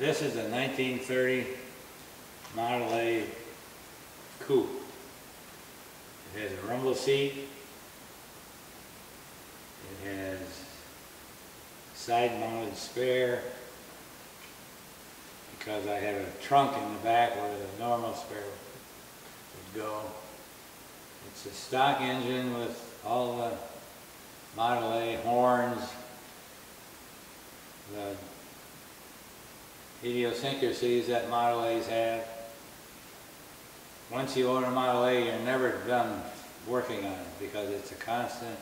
this is a 1930 Model A coupe. It has a rumble seat. It has side mounted spare because I have a trunk in the back where the normal spare would go. It's a stock engine with all the Model A horns, the idiosyncrasies that Model A's have. Once you own a Model A, you're never done working on it because it's a constant,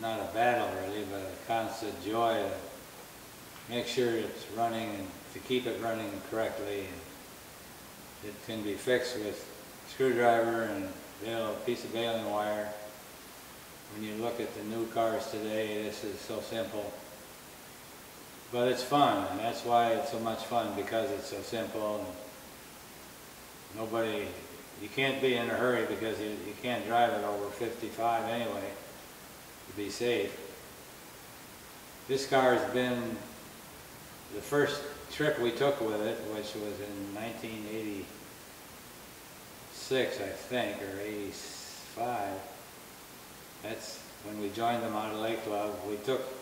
not a battle really, but a constant joy to make sure it's running and to keep it running correctly. And It can be fixed with screwdriver and a piece of baling wire. When you look at the new cars today, this is so simple. But it's fun, and that's why it's so much fun, because it's so simple. Nobody, you can't be in a hurry because you, you can't drive it over 55 anyway to be safe. This car has been the first trip we took with it, which was in 1986, I think, or 85. That's when we joined the Model A Club. We took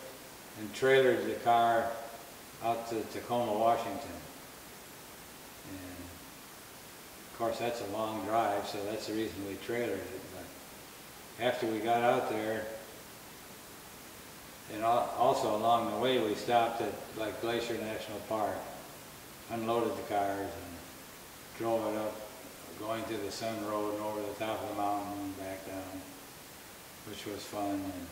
and trailered the car out to Tacoma, Washington. And of course, that's a long drive, so that's the reason we trailered it. But after we got out there, and also along the way, we stopped at like Glacier National Park, unloaded the cars and drove it up, going to the Sun Road and over the top of the mountain and back down, which was fun. And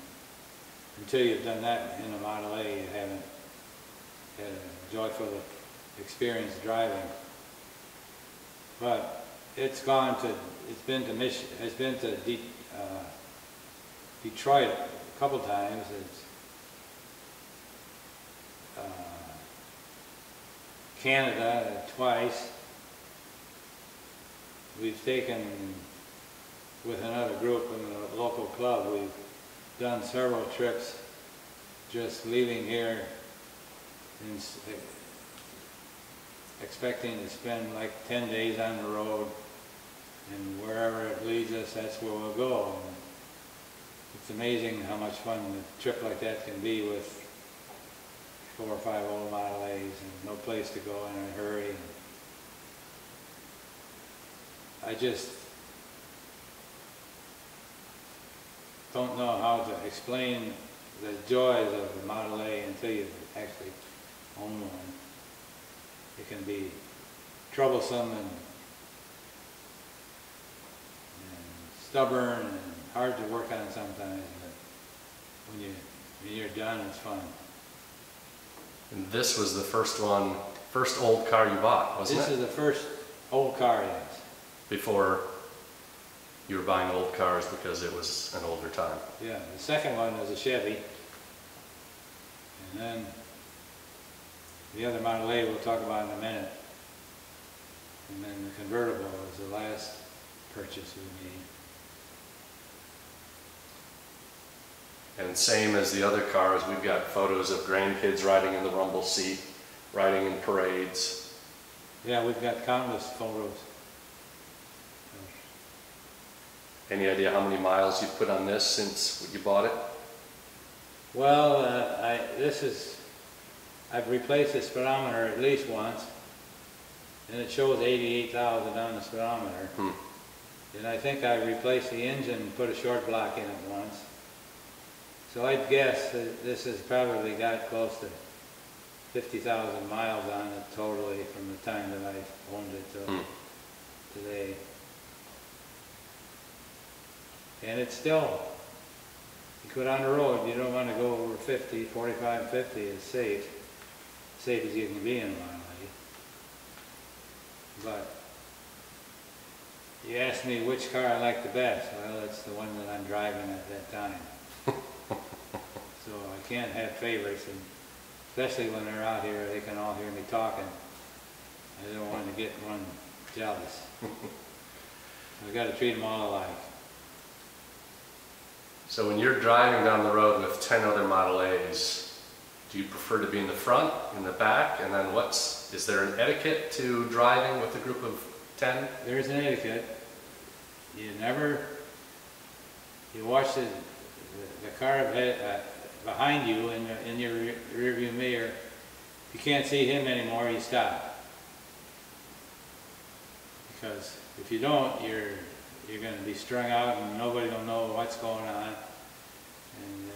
until you've done that in a Model A, you haven't had a joyful experience driving. But it's gone to, it's been to Mich, it's been to De, uh, Detroit a couple times. It's uh, Canada twice. We've taken, with another group in the local club, we've done several trips just leaving here and expecting to spend like 10 days on the road and wherever it leads us, that's where we'll go. It's amazing how much fun a trip like that can be with four or five old Model A's and no place to go in a hurry. I just don't know how to explain the joys of the Model A until you actually own one. It can be troublesome and, and stubborn and hard to work on sometimes, but when you, when you're done, it's fun. And this was the first one, first old car you bought, wasn't it? This is the first old car, yes. Before you were buying old cars because it was an older time. Yeah, the second one was a Chevy. And then the other Model A we'll talk about in a minute. And then the convertible was the last purchase we made. And same as the other cars, we've got photos of grandkids riding in the rumble seat, riding in parades. Yeah, we've got countless photos. Any idea how many miles you've put on this since you bought it? Well, uh, I, this is, I've replaced the speedometer at least once, and it shows 88,000 on the speedometer. Hmm. And I think I replaced the engine and put a short block in it once. So I'd guess that this has probably got close to 50,000 miles on it totally from the time that I owned it till Hmm. today. And it's still, you go down the road, you don't want to go over 50, 45, 50 is safe, safe as you can be in a Model But you asked me which car I like the best, well, it's the one that I'm driving at that time. So I can't have favorites, and especially when they're out here, they can all hear me talking. I don't want to get one jealous. I've gotta treat them all alike. So when you're driving down the road with 10 other Model A's, Do you prefer to be in the front, in the back, and then what's, is there an etiquette to driving with a group of 10? There's an etiquette. You never, you watch the, the- the car uh, behind you in, the- in your re- rearview mirror. If you can't see him anymore, you stop. Because if you don't, you're, you're gonna be strung out and nobody will know what's going on. And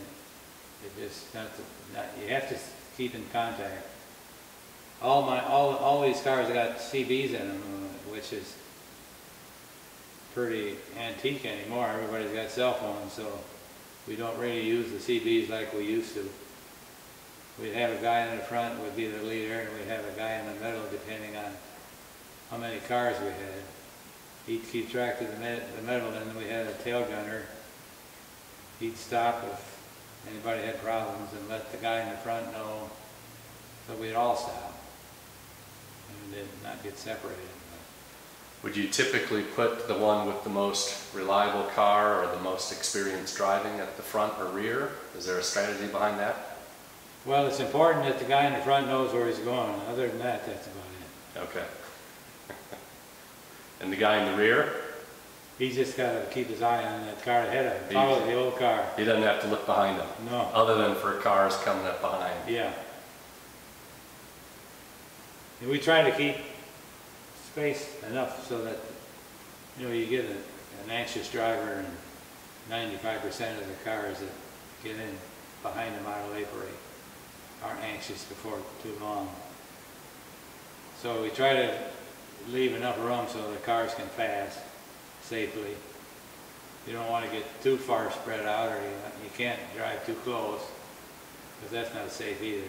it just, not, not, you have to keep in contact. All my, all, all these cars got CBs in them, which is pretty antique anymore. Everybody's got cell phones, so we don't really use the CBs like we used to. We'd have a guy in the front would be the leader, and we'd have a guy in the middle, depending on how many cars we had. He'd keep track of the the middle, and then we had a tail gunner. He'd stop if anybody had problems and let the guy in the front know, so we'd all stop. And did not get separated. Would you typically put the one with the most reliable car or the most experienced driving at the front or rear? Is there a strategy behind that? Well, it's important that the guy in the front knows where he's going. Other than that, that's about it. Okay. And the guy in the rear, He's just gotta keep his eye on that car ahead of him, follow the old car. he doesn't have to look behind him, No, other than for cars coming up behind. yeah. And we try to keep space enough so that, you know, you get a- an anxious driver and ninety-five percent of the cars that get in behind the of Lapery aren't anxious before too long. So we try to leave enough room so the cars can pass safely. You don't want to get too far spread out or you, you can't drive too close, because that's not safe either.